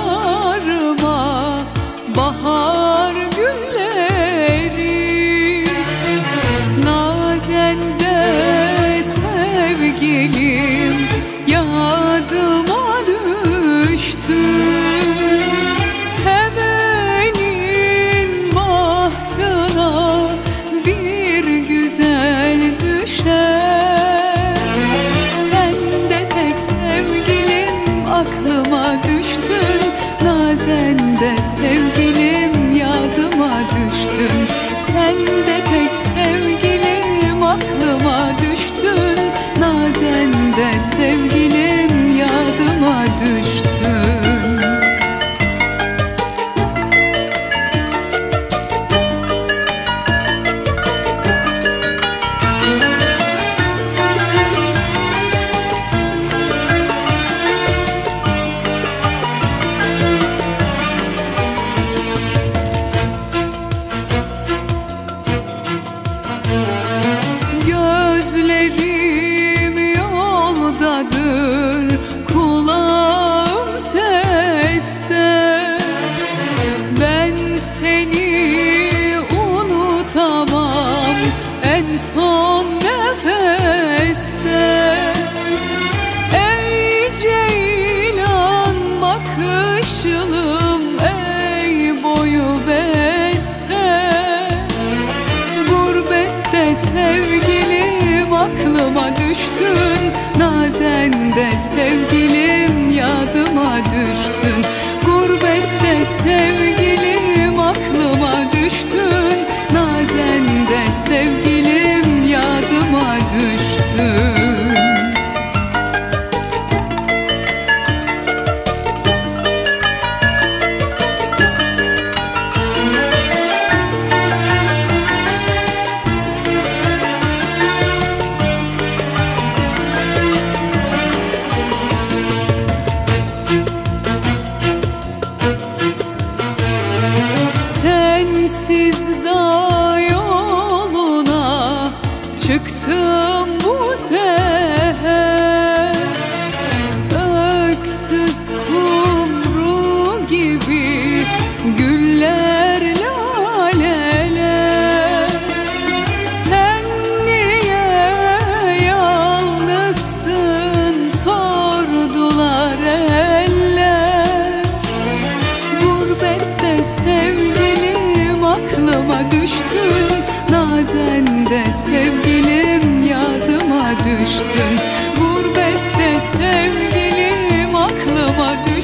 bağrıma bahar günleri. Nazende sevgilim yar aklıma düştün. Nazen de sevgilim yadıma düştün. Sen de tek Gözlerim yoldadır Nazende sevgilim yadıma düştün. Gurbette sevgilim Sensiz dağ yoluna çıktım bu seher düştün. Nazende sevgilim yadıma düştün. Gurbette sevgilim aklıma düştün